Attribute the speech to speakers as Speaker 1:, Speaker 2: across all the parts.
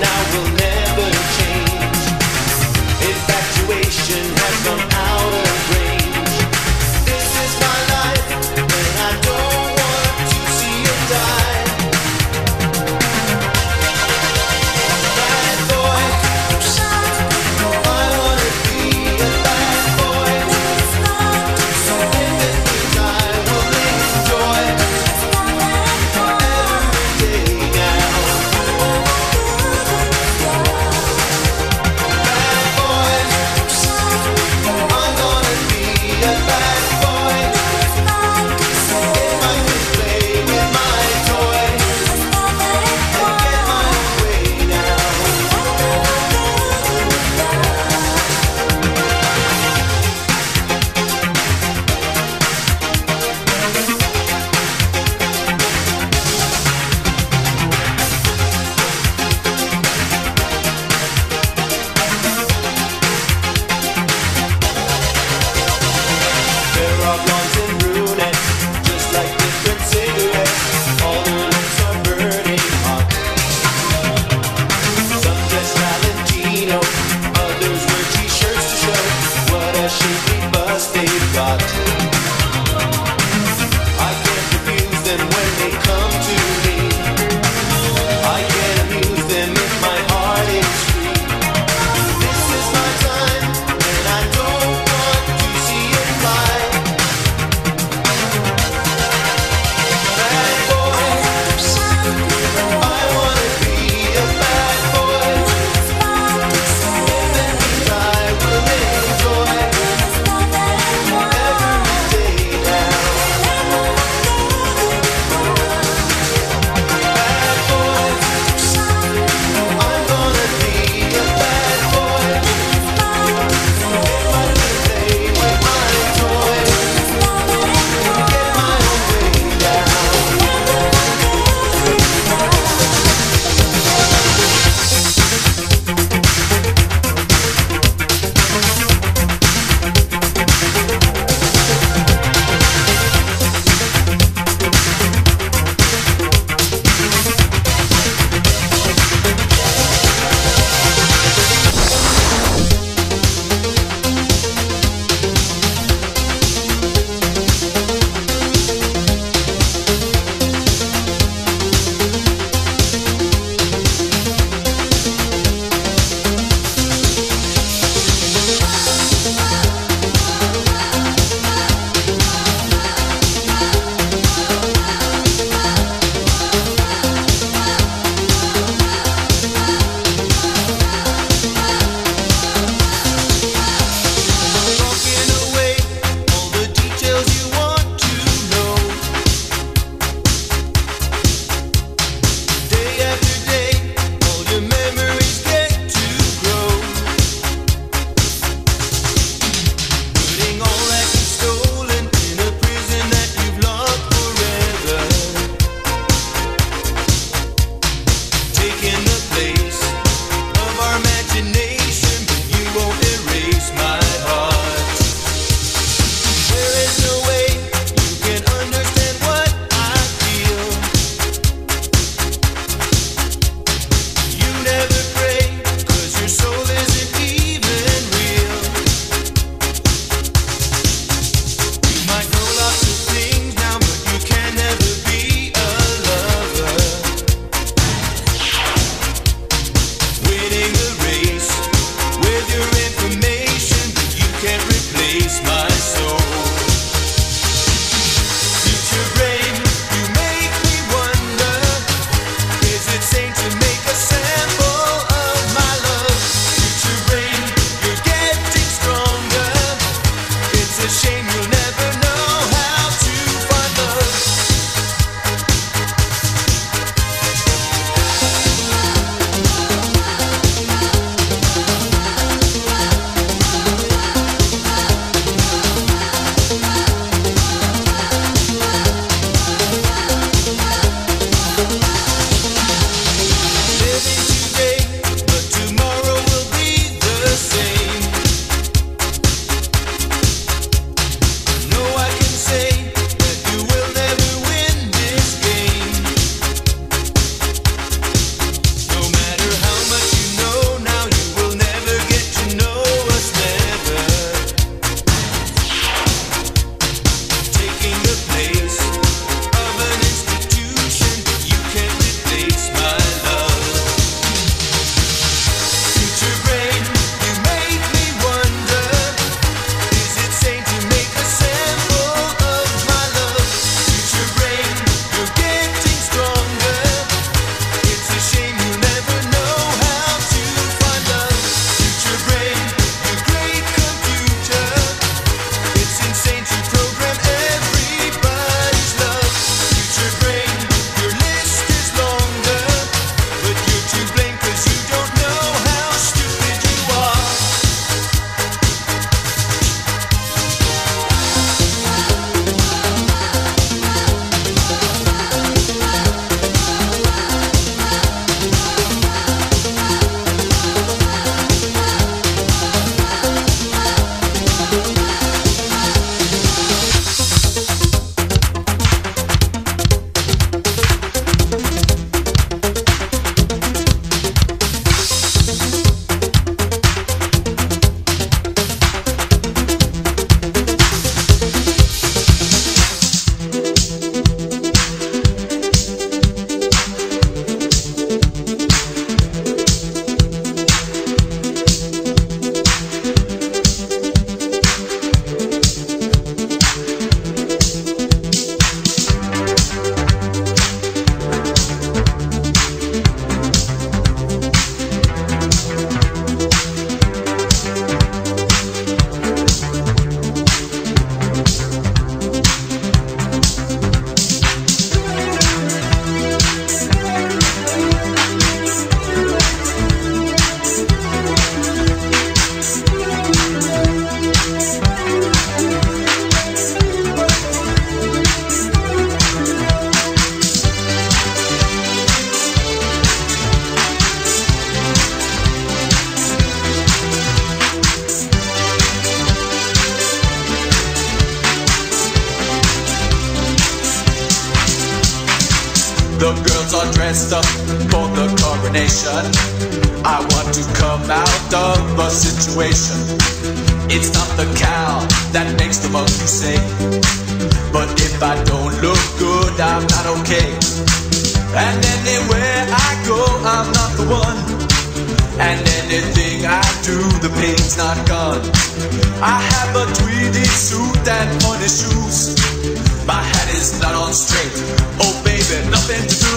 Speaker 1: now we'll up for the coronation. I want to come out of a situation. It's not the cow that makes the monkey sing. But if I don't look good, I'm not okay. And anywhere I go, I'm not the one. And anything I do, the pain's not gone. I have a tweedy suit and funny shoes. My hat is not on straight. Oh baby, nothing to do.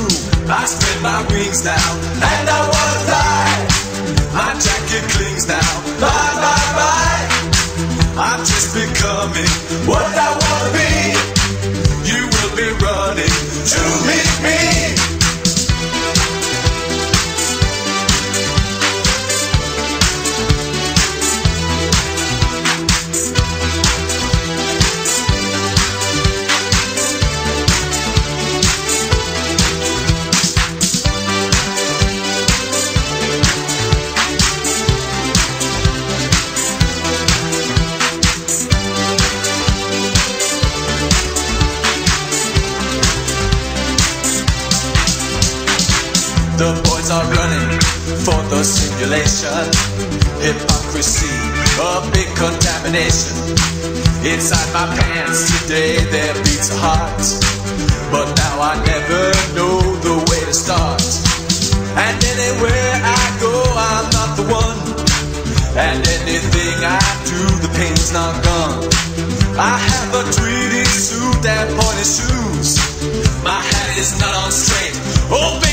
Speaker 1: I spread my wings now, and I wanna fly. My jacket clings now. Bye bye bye. I'm just becoming what I wanna be. You will be running to me. The simulation. Hypocrisy, a big contamination. Inside my pants today there beats a heart. But now I never know the way to start. And anywhere I go, I'm not the one. And anything I do, the pain's not gone. I have a tweedy suit and pointy shoes. My hat is not on straight. Oh,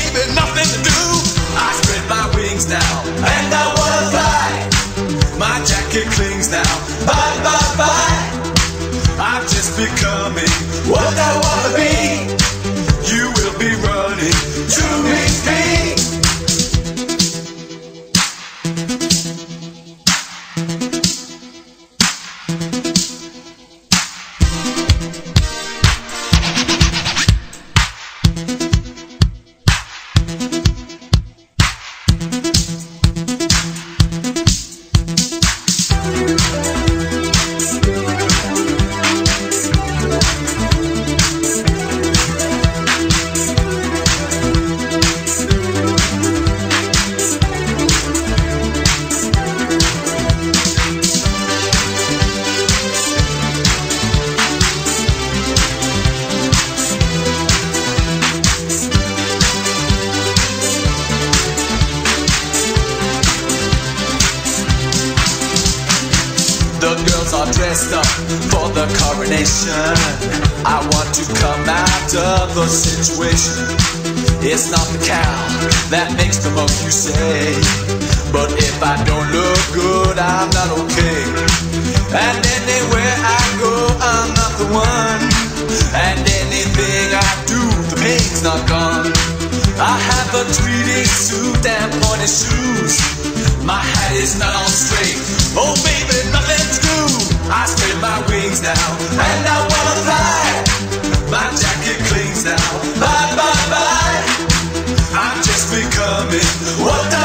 Speaker 1: coronation. I want to come out of the situation. It's not the cow that makes the milk you say. But if I don't look good, I'm not okay. And anywhere I go, I'm not the one. And anything I do, the pain's not gone. I have a tweedy suit and pointy shoes. My hat is not on straight. Oh baby, nothing to do. I spread my wings now, and I wanna fly. My jacket clings now. Bye bye bye. I'm just becoming what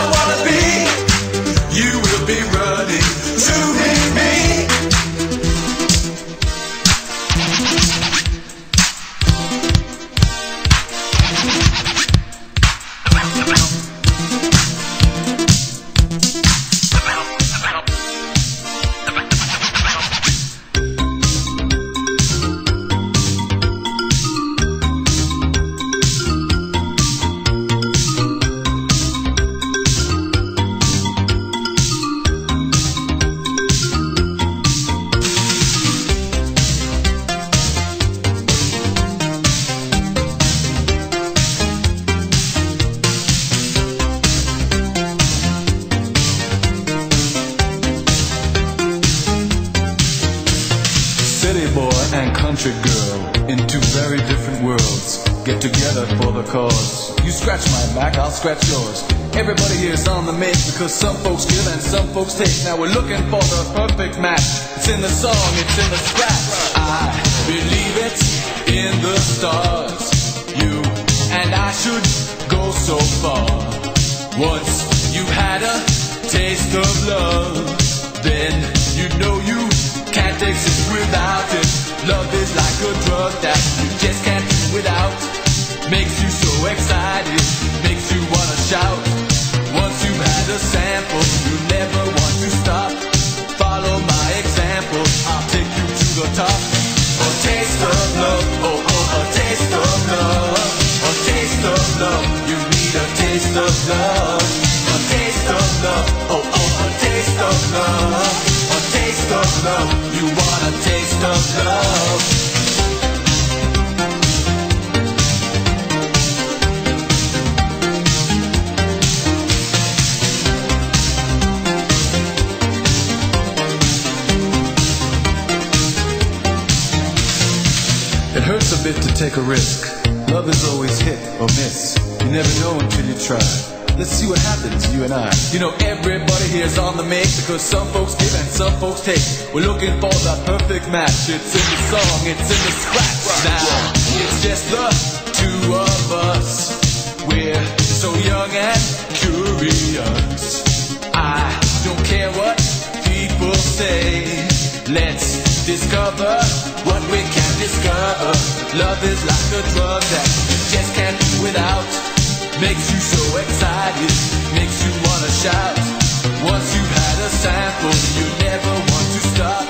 Speaker 2: we're looking for the perfect match. It's in the song, it's in the scratch. I believe it in the stars. You and I should go so far. Once you had a taste of love, then you know you can't exist without it. Love is like a drug that you just can't do without. Makes you so
Speaker 1: excited, taste of love. A taste of love, oh oh, a taste of love. A taste of love, you want taste of love.
Speaker 2: It hurts a bit to take a risk. Love is always hit or miss. You never know until you try. Let's see what happens, you and I.
Speaker 1: You know, everybody here's on the mix because some folks give and some folks take. We're looking for that perfect match. It's in the song, it's in the scratch now. It's just the two of us. We're so young and curious. I don't care what people say. Let's discover what we can discover. Love is like a drug that you just can't do without. Makes you so excited, makes you wanna shout. Once you've had a sample, you never want to stop.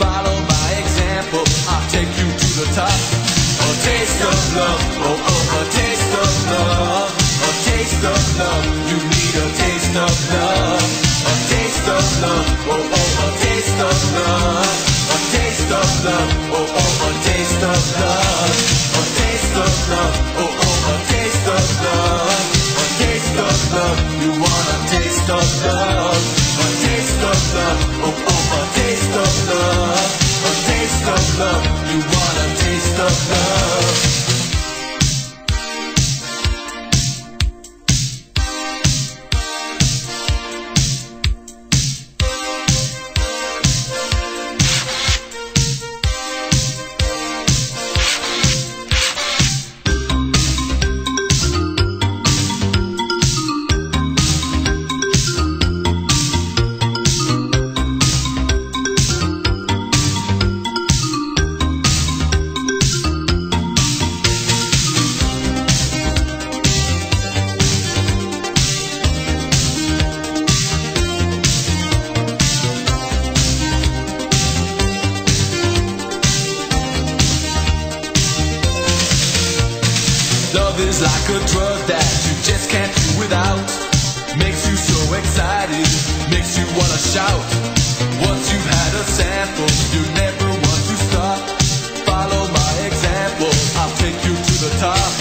Speaker 1: Follow my example, I'll take you to the top. A taste of love, oh oh, a taste of love. A taste of love, you need a taste of love. A taste of love, oh oh, a taste of love a taste of love, oh oh, a taste of love, a taste of love, oh oh, a taste of love, a taste of love. You want a taste of love, a taste of love, oh oh, a taste of love, a taste of love. You want a taste of love. Love shout. Once you've had a sample, you never want to stop. Follow my example, I'll take you to the top.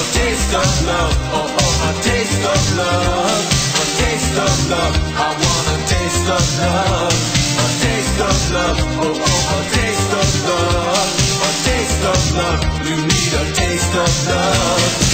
Speaker 1: A taste of love, oh oh, a taste of love. A taste of love, I want a taste of love. A taste of love, oh oh, a taste of love. A taste of love, you need a taste of love.